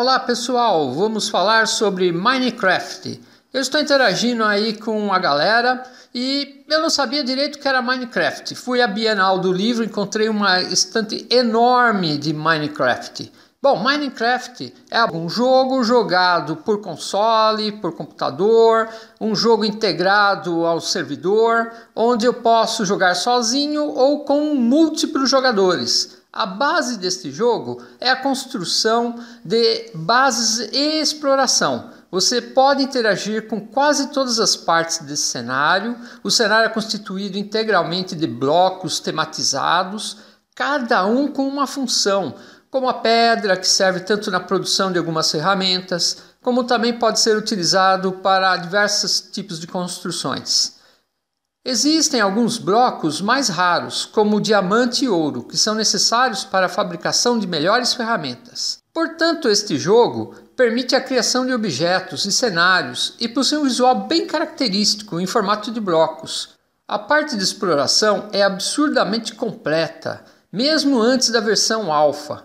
Olá pessoal, vamos falar sobre Minecraft. Eu estou interagindo aí com a galera e eu não sabia direito o que era Minecraft. Fui à Bienal do Livro, encontrei uma estante enorme de Minecraft. Bom, Minecraft é um jogo jogado por console, por computador, um jogo integrado ao servidor, onde eu posso jogar sozinho ou com múltiplos jogadores. A base deste jogo é a construção de bases e exploração. Você pode interagir com quase todas as partes desse cenário. O cenário é constituído integralmente de blocos tematizados, cada um com uma função, como a pedra, que serve tanto na produção de algumas ferramentas, como também pode ser utilizado para diversos tipos de construções. Existem alguns blocos mais raros, como o diamante e ouro, que são necessários para a fabricação de melhores ferramentas. Portanto, este jogo permite a criação de objetos e cenários e possui um visual bem característico em formato de blocos. A parte de exploração é absurdamente completa, mesmo antes da versão alfa.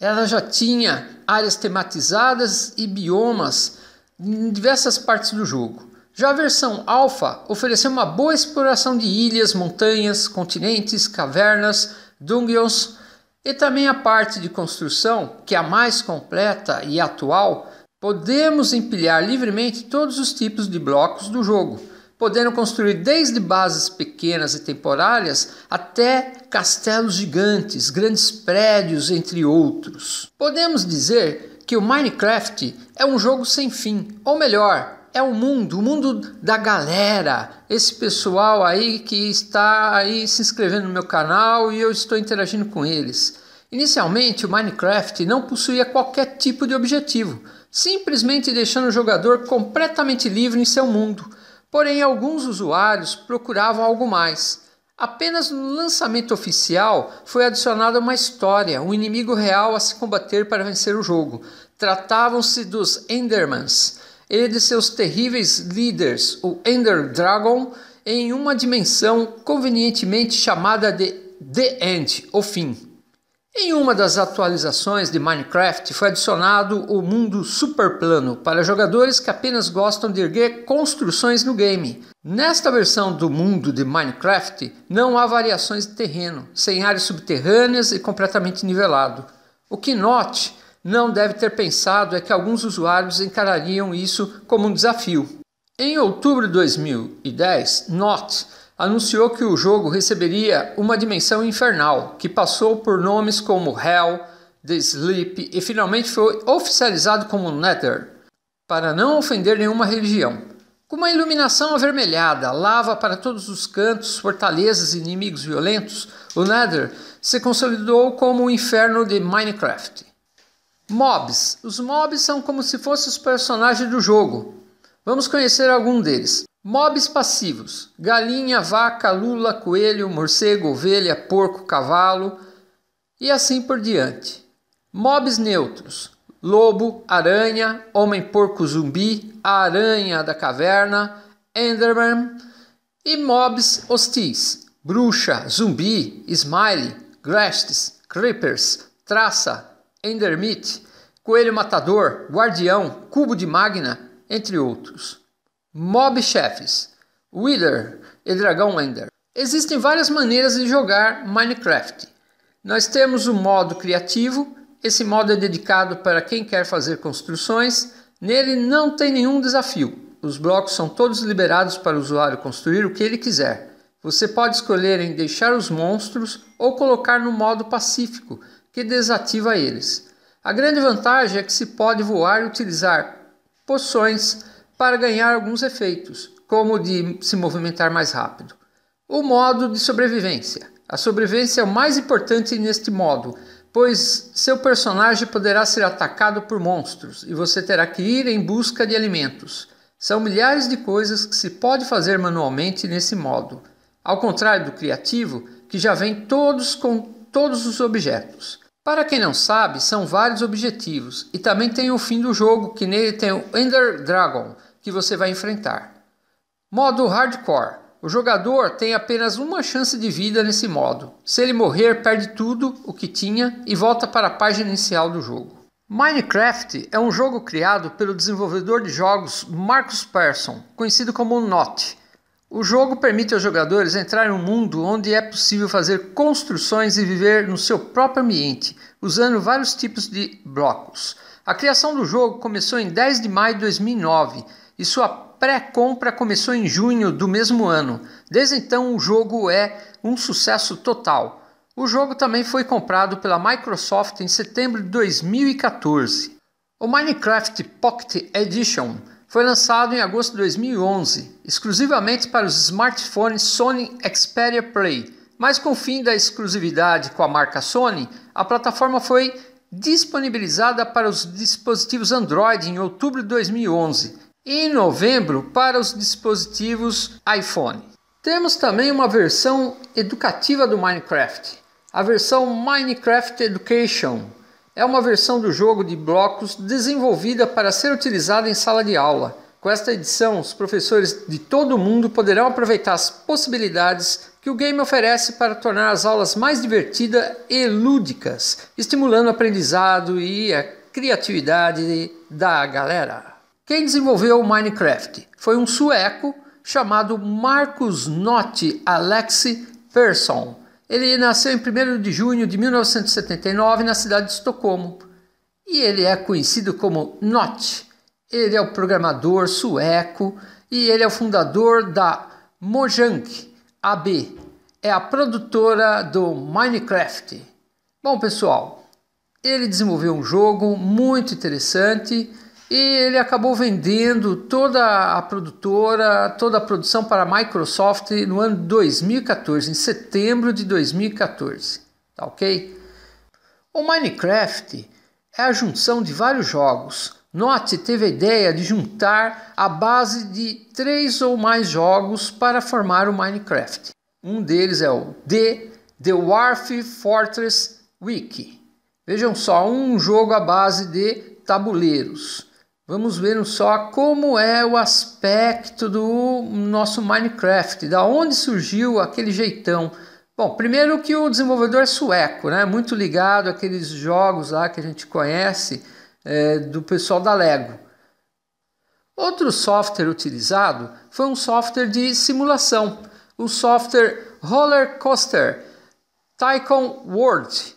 Ela já tinha áreas tematizadas e biomas em diversas partes do jogo. Já a versão Alpha ofereceu uma boa exploração de ilhas, montanhas, continentes, cavernas, dungeons e também a parte de construção, que é a mais completa e atual, podemos empilhar livremente todos os tipos de blocos do jogo, podendo construir desde bases pequenas e temporárias até castelos gigantes, grandes prédios, entre outros. Podemos dizer que o Minecraft é um jogo sem fim, ou melhor, é o mundo, o mundo da galera, esse pessoal aí que está aí se inscrevendo no meu canal e eu estou interagindo com eles. Inicialmente, o Minecraft não possuía qualquer tipo de objetivo, simplesmente deixando o jogador completamente livre em seu mundo. Porém, alguns usuários procuravam algo mais. Apenas no lançamento oficial foi adicionada uma história, um inimigo real a se combater para vencer o jogo. Tratavam-se dos Endermans e de seus terríveis líderes, o Ender Dragon, em uma dimensão convenientemente chamada de The End, o fim. Em uma das atualizações de Minecraft foi adicionado o mundo superplano para jogadores que apenas gostam de erguer construções no game. Nesta versão do mundo de Minecraft não há variações de terreno, sem áreas subterrâneas e completamente nivelado. O que note não deve ter pensado é que alguns usuários encarariam isso como um desafio. Em outubro de 2010, Not anunciou que o jogo receberia uma dimensão infernal, que passou por nomes como Hell, The Sleep e finalmente foi oficializado como Nether, para não ofender nenhuma religião. Com uma iluminação avermelhada, lava para todos os cantos, fortalezas e inimigos violentos, o Nether se consolidou como o inferno de Minecraft. Mobs. Os mobs são como se fossem os personagens do jogo. Vamos conhecer algum deles. Mobs passivos: galinha, vaca, lula, coelho, morcego, ovelha, porco, cavalo e assim por diante. Mobs neutros: lobo, aranha, homem-porco zumbi, aranha da caverna, Enderman e mobs hostis: bruxa, zumbi, smiley, ghosts, creepers, traça, Endermit, Coelho Matador, Guardião, Cubo de Magna, entre outros. Mob Chefs, Wither e Dragão Ender. Existem várias maneiras de jogar Minecraft. Nós temos o modo criativo, esse modo é dedicado para quem quer fazer construções. Nele não tem nenhum desafio. Os blocos são todos liberados para o usuário construir o que ele quiser. Você pode escolher em deixar os monstros ou colocar no modo pacífico, que desativa eles. A grande vantagem é que se pode voar e utilizar poções para ganhar alguns efeitos, como o de se movimentar mais rápido. O modo de sobrevivência. A sobrevivência é o mais importante neste modo, pois seu personagem poderá ser atacado por monstros e você terá que ir em busca de alimentos. São milhares de coisas que se pode fazer manualmente nesse modo, ao contrário do criativo, que já vem todos com todos os objetos. Para quem não sabe, são vários objetivos e também tem o fim do jogo, que nele tem o Ender Dragon, que você vai enfrentar. Modo Hardcore. O jogador tem apenas uma chance de vida nesse modo. Se ele morrer, perde tudo o que tinha e volta para a página inicial do jogo. Minecraft é um jogo criado pelo desenvolvedor de jogos Marcus Persson, conhecido como Not. O jogo permite aos jogadores entrar em um mundo onde é possível fazer construções e viver no seu próprio ambiente, usando vários tipos de blocos. A criação do jogo começou em 10 de maio de 2009 e sua pré-compra começou em junho do mesmo ano. Desde então, o jogo é um sucesso total. O jogo também foi comprado pela Microsoft em setembro de 2014. O Minecraft Pocket Edition foi lançado em agosto de 2011, exclusivamente para os smartphones Sony Xperia Play, mas com o fim da exclusividade com a marca Sony, a plataforma foi disponibilizada para os dispositivos Android em outubro de 2011 e em novembro para os dispositivos iPhone. Temos também uma versão educativa do Minecraft, a versão Minecraft Education é uma versão do jogo de blocos desenvolvida para ser utilizada em sala de aula. Com esta edição, os professores de todo o mundo poderão aproveitar as possibilidades que o game oferece para tornar as aulas mais divertidas e lúdicas, estimulando o aprendizado e a criatividade da galera. Quem desenvolveu o Minecraft foi um sueco chamado Marcus Not Alexi Persson ele nasceu em 1 de junho de 1979 na cidade de Estocolmo e ele é conhecido como Not. Ele é o programador sueco e ele é o fundador da Mojang AB, é a produtora do Minecraft. Bom, pessoal, ele desenvolveu um jogo muito interessante e ele acabou vendendo toda a produtora, toda a produção para a Microsoft no ano 2014, em setembro de 2014, tá ok? O Minecraft é a junção de vários jogos. Note teve a ideia de juntar a base de três ou mais jogos para formar o Minecraft. Um deles é o The, The Wharf Fortress Wiki. Vejam só, um jogo à base de tabuleiros. Vamos ver só como é o aspecto do nosso Minecraft, da onde surgiu aquele jeitão. Bom, primeiro que o desenvolvedor é sueco, né? Muito ligado àqueles jogos lá que a gente conhece é, do pessoal da Lego. Outro software utilizado foi um software de simulação, o software Roller Coaster Tycoon World.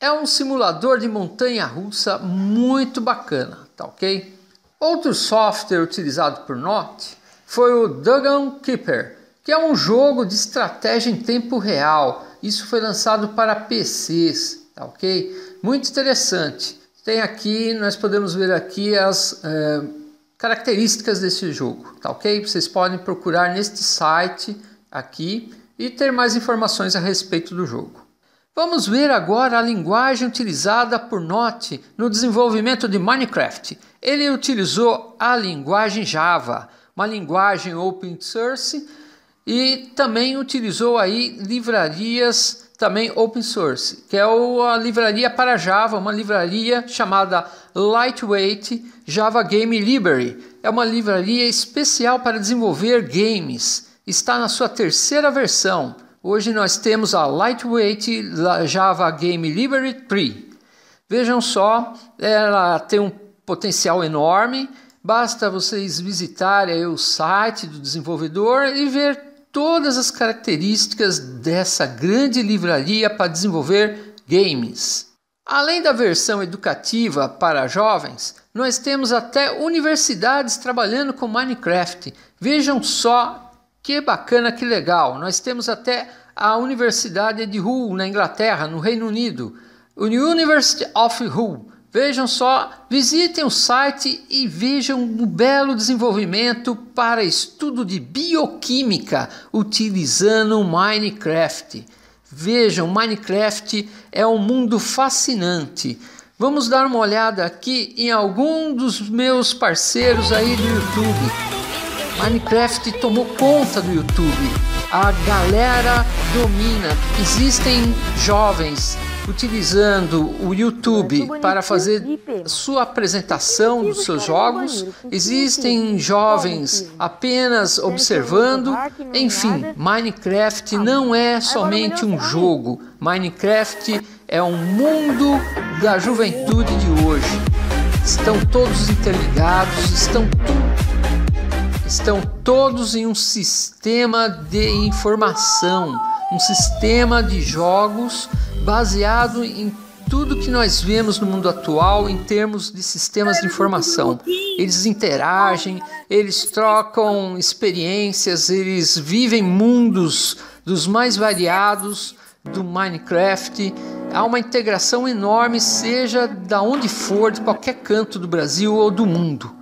É um simulador de montanha russa muito bacana, tá ok? Outro software utilizado por Not foi o Dragon Keeper, que é um jogo de estratégia em tempo real. Isso foi lançado para PCs, tá ok? Muito interessante. Tem aqui, nós podemos ver aqui as é, características desse jogo, tá ok? Vocês podem procurar neste site aqui e ter mais informações a respeito do jogo. Vamos ver agora a linguagem utilizada por Not no desenvolvimento de Minecraft. Ele utilizou a linguagem Java, uma linguagem open source, e também utilizou aí livrarias também open source, que é a livraria para Java, uma livraria chamada Lightweight Java Game Library. É uma livraria especial para desenvolver games. Está na sua terceira versão. Hoje nós temos a Lightweight Java Game Library 3. Vejam só, ela tem um potencial enorme. Basta vocês visitarem o site do desenvolvedor e ver todas as características dessa grande livraria para desenvolver games. Além da versão educativa para jovens, nós temos até universidades trabalhando com Minecraft. Vejam só que bacana, que legal! Nós temos até a Universidade de Hull, na Inglaterra, no Reino Unido, University of Hull. Vejam só, visitem o site e vejam o belo desenvolvimento para estudo de bioquímica utilizando Minecraft. Vejam, Minecraft é um mundo fascinante. Vamos dar uma olhada aqui em algum dos meus parceiros aí do YouTube. Minecraft tomou conta do YouTube. A galera domina. Existem jovens utilizando o YouTube para fazer sua apresentação dos seus jogos. Existem jovens apenas observando. Enfim, Minecraft não é somente um jogo. Minecraft é um mundo da juventude de hoje. estão todos interligados, estão, estão todos em um sistema de informação, um sistema de jogos baseado em tudo que nós vemos no mundo atual em termos de sistemas de informação. Eles interagem, eles trocam experiências, eles vivem mundos dos mais variados do Minecraft. Há uma integração enorme, seja da onde for, de qualquer canto do Brasil ou do mundo.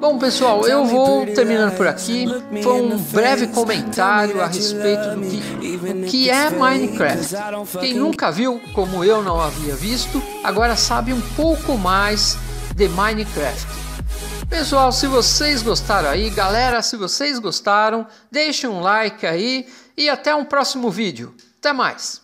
Bom, pessoal, eu vou terminando por aqui. Foi um breve comentário a respeito do que, do que é Minecraft. Quem nunca viu, como eu não havia visto, agora sabe um pouco mais de Minecraft. Pessoal, se vocês gostaram aí, galera, se vocês gostaram, deixem um like aí e até um próximo vídeo. Até mais!